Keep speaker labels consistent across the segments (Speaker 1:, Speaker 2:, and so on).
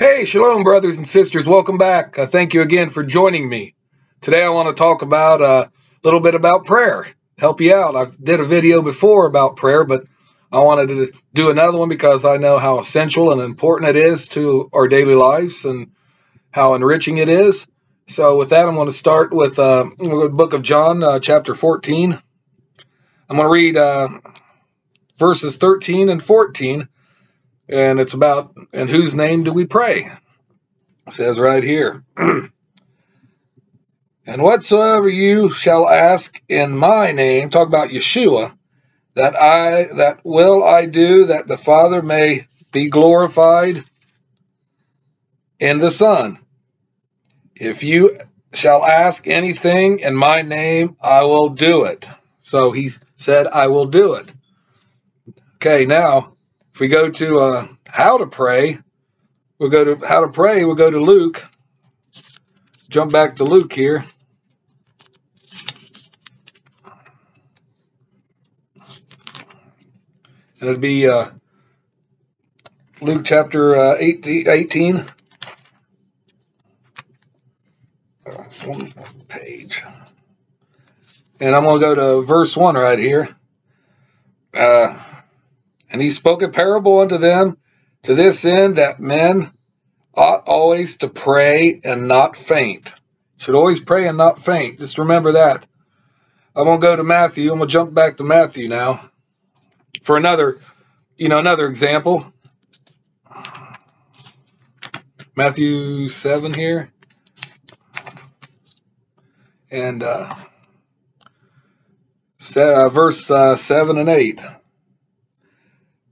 Speaker 1: Hey, shalom, brothers and sisters. Welcome back. Uh, thank you again for joining me. Today, I want to talk about uh, a little bit about prayer. Help you out. I did a video before about prayer, but I wanted to do another one because I know how essential and important it is to our daily lives and how enriching it is. So, with that, I'm going to start with uh, the book of John, uh, chapter 14. I'm going to read uh, verses 13 and 14 and it's about in whose name do we pray? It says right here. and whatsoever you shall ask in my name, talk about Yeshua, that I that will I do that the Father may be glorified in the Son. If you shall ask anything in my name, I will do it. So he said, I will do it. Okay, now if we go to uh, how to pray, we'll go to how to pray, we'll go to Luke. Jump back to Luke here. And it'd be uh, Luke chapter uh, 18. One page. And I'm going to go to verse 1 right here. Uh, and he spoke a parable unto them to this end that men ought always to pray and not faint. Should always pray and not faint. Just remember that. I'm gonna go to Matthew. I'm gonna jump back to Matthew now for another, you know, another example. Matthew 7 here. And uh, uh verse uh, 7 and 8.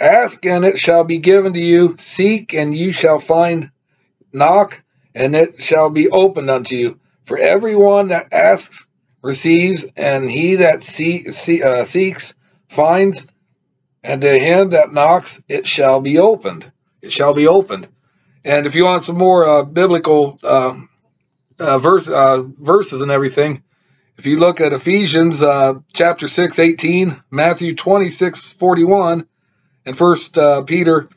Speaker 1: Ask and it shall be given to you. Seek and you shall find. Knock and it shall be opened unto you. For everyone that asks receives, and he that see, see, uh, seeks finds, and to him that knocks it shall be opened. It shall be opened. And if you want some more uh, biblical uh, uh verse, uh, verses and everything, if you look at Ephesians uh, chapter 6, 18, Matthew 26, 41, and First uh, Peter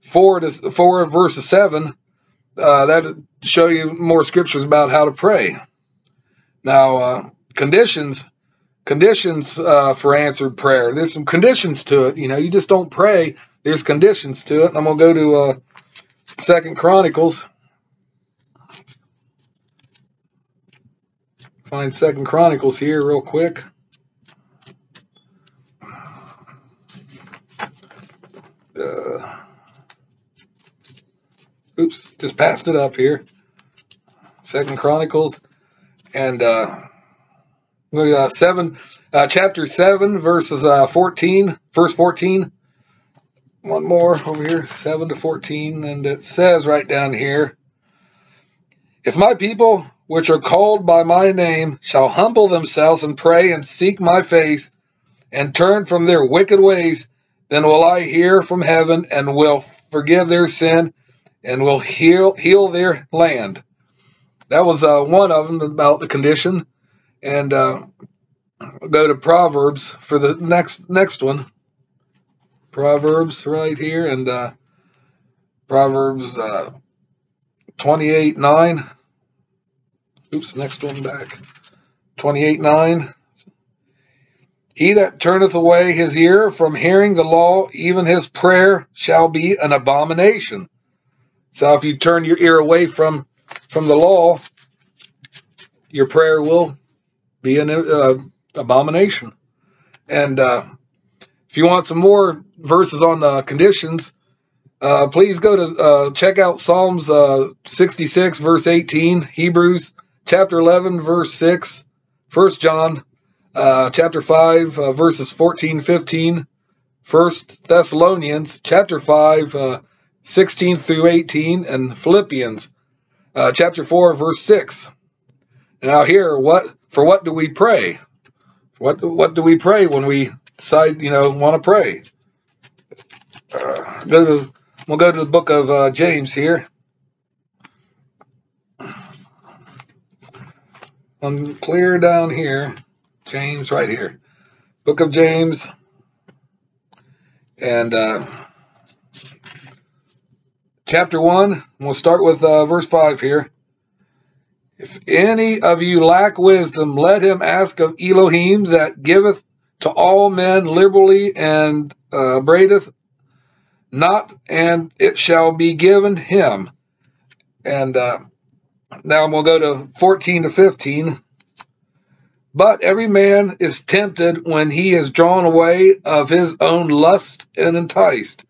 Speaker 1: four to four verses seven, uh, that show you more scriptures about how to pray. Now, uh, conditions conditions uh, for answered prayer. There's some conditions to it. You know, you just don't pray. There's conditions to it. I'm gonna go to uh, Second Chronicles. Find Second Chronicles here real quick. Uh, oops, just passed it up here. Second Chronicles and uh, uh, seven, uh, chapter seven, verses uh, 14, verse 14. One more over here, seven to 14, and it says right down here, if my people, which are called by my name, shall humble themselves and pray and seek my face and turn from their wicked ways, then will I hear from heaven and will forgive their sin and will heal heal their land. That was uh, one of them about the condition. And uh, go to Proverbs for the next next one. Proverbs right here and uh, Proverbs uh, 28 9. Oops, next one back. 28 9. He that turneth away his ear from hearing the law, even his prayer shall be an abomination. So if you turn your ear away from from the law, your prayer will be an uh, abomination. And uh, if you want some more verses on the conditions, uh, please go to uh, check out Psalms uh, 66 verse 18, Hebrews chapter 11 verse 6, 1 John uh, chapter 5, uh, verses 14, 15, 1 Thessalonians, chapter 5, uh, 16 through 18, and Philippians, uh, chapter 4, verse 6. Now here, what for what do we pray? What what do we pray when we decide, you know, want to pray? Uh, go to, we'll go to the book of uh, James here. I'm clear down here. James right here. Book of James. And uh, chapter 1. We'll start with uh, verse 5 here. If any of you lack wisdom, let him ask of Elohim that giveth to all men liberally and uh, braideth not, and it shall be given him. And uh, now we'll go to 14 to 15. But every man is tempted when he is drawn away of his own lust and enticed.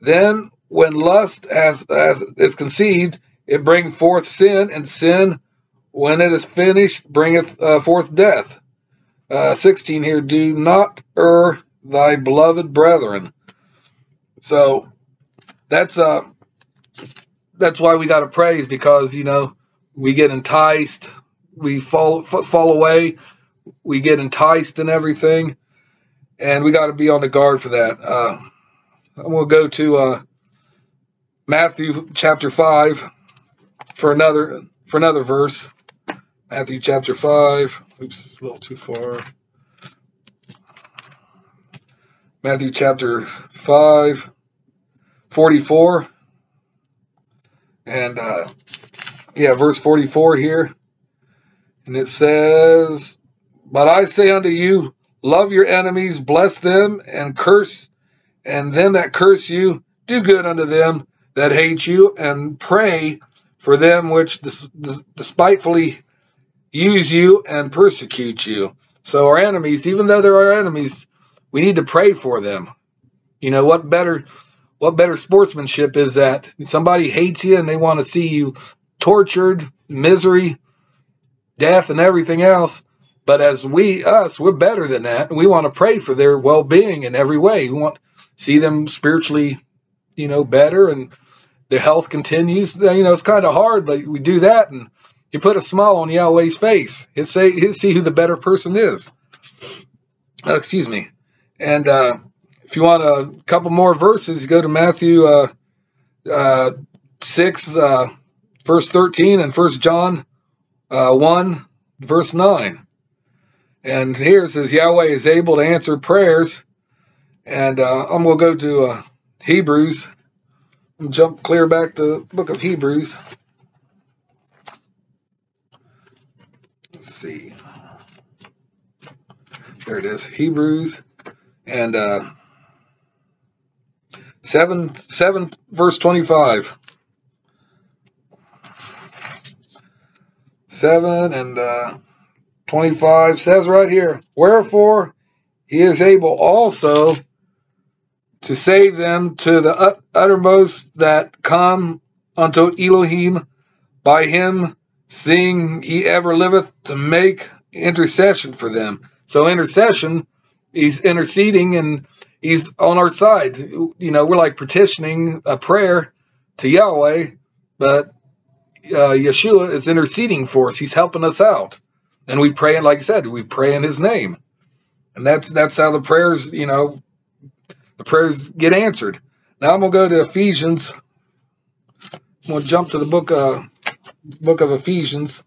Speaker 1: Then, when lust as, as is conceived, it bringeth forth sin, and sin, when it is finished, bringeth uh, forth death. Uh, 16 here, do not err thy beloved brethren. So that's uh that's why we got to praise because you know we get enticed, we fall fall away, we get enticed and everything, and we got to be on the guard for that. Uh, gonna go to uh, Matthew chapter five for another for another verse. Matthew chapter five. Oops, it's a little too far. Matthew chapter 5, 44. And, uh, yeah, verse 44 here. And it says, But I say unto you, love your enemies, bless them, and curse, and them that curse you, do good unto them that hate you, and pray for them which despitefully use you and persecute you. So our enemies, even though they're our enemies, we need to pray for them. You know, what better what better sportsmanship is that? Somebody hates you and they want to see you tortured, misery, death, and everything else. But as we, us, we're better than that. We want to pray for their well being in every way. We want to see them spiritually, you know, better and their health continues. You know, it's kind of hard, but we do that and you put a smile on Yahweh's face. He'll say, he'll see who the better person is. Oh, excuse me. And uh, if you want a couple more verses, go to Matthew uh, uh, 6, uh, verse 13, and 1 John uh, 1, verse 9. And here it says, Yahweh is able to answer prayers. And uh, I'm going to go to uh, Hebrews. jump clear back to the book of Hebrews. Let's see. There it is. Hebrews and uh, 7, 7 verse 25. 7 and uh, 25 says right here, Wherefore he is able also to save them to the uttermost that come unto Elohim by him, seeing he ever liveth to make intercession for them. So intercession he's interceding and he's on our side. You know, we're like petitioning a prayer to Yahweh, but uh, Yeshua is interceding for us. He's helping us out, and we pray. And like I said, we pray in His name, and that's that's how the prayers, you know, the prayers get answered. Now I'm gonna go to Ephesians. I'm gonna jump to the book uh book of Ephesians.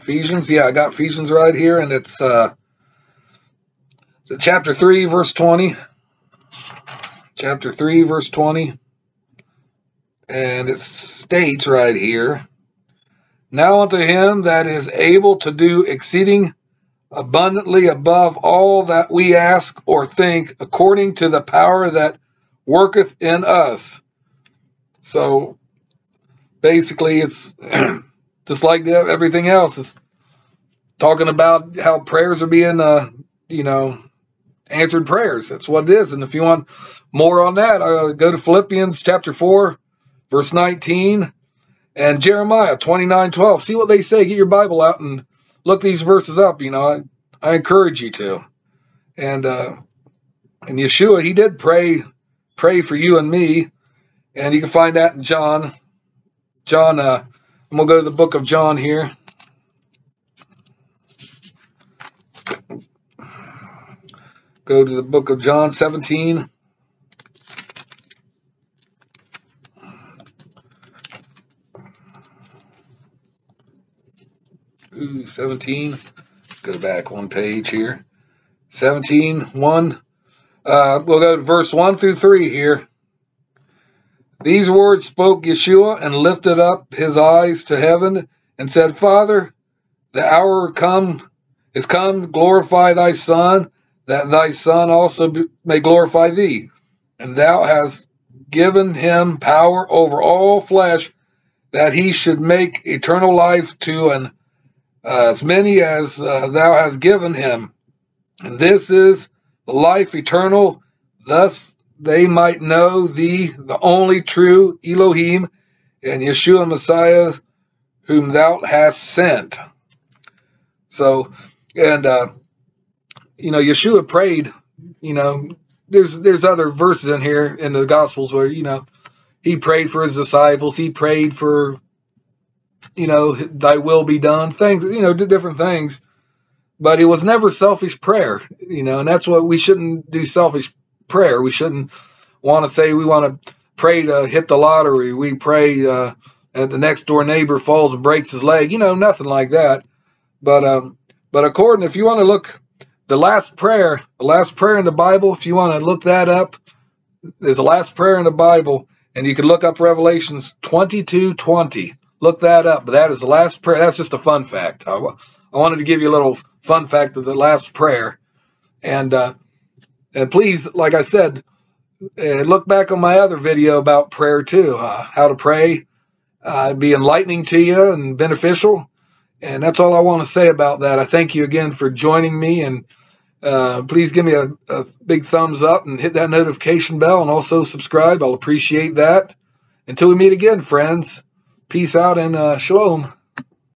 Speaker 1: Ephesians, yeah, I got Ephesians right here, and it's uh, it's chapter 3, verse 20. Chapter 3, verse 20. And it states right here, Now unto him that is able to do exceeding abundantly above all that we ask or think, according to the power that worketh in us. So basically, it's just like everything else. It's talking about how prayers are being, uh, you know, answered prayers. That's what it is. And if you want more on that, uh, go to Philippians chapter 4, verse 19, and Jeremiah 29, 12. See what they say. Get your Bible out and look these verses up. You know, I, I encourage you to. And, uh, and Yeshua, he did pray, pray for you and me. And you can find that in John. John, uh, I'm to go to the book of John here. Go to the book of John 17. 17. Let's go back one page here. 17, 1. Uh, we'll go to verse 1 through 3 here. These words spoke Yeshua and lifted up his eyes to heaven and said, Father, the hour come is come, glorify thy Son, that thy Son also may glorify thee. And thou hast given him power over all flesh, that he should make eternal life to an, uh, as many as uh, thou hast given him. And this is life eternal, thus they might know thee, the only true Elohim, and Yeshua Messiah, whom thou hast sent. So, and uh, you know, Yeshua prayed. You know, there's there's other verses in here in the Gospels where you know he prayed for his disciples. He prayed for you know thy will be done. Things you know different things. But it was never selfish prayer, you know, and that's what we shouldn't do selfish prayer. We shouldn't want to say we want to pray to hit the lottery. We pray uh, and the next door neighbor falls and breaks his leg. You know, nothing like that. But um, but according, if you want to look, the last prayer, the last prayer in the Bible, if you want to look that up, there's the last prayer in the Bible, and you can look up Revelations 22, 20. Look that up. But that is the last prayer. That's just a fun fact. I, wanted to give you a little fun fact of the last prayer, and uh, and please, like I said, uh, look back on my other video about prayer too, uh, how to pray, uh, be enlightening to you and beneficial. And that's all I want to say about that. I thank you again for joining me, and uh, please give me a, a, big thumbs up and hit that notification bell, and also subscribe. I'll appreciate that. Until we meet again, friends. Peace out and uh, shalom.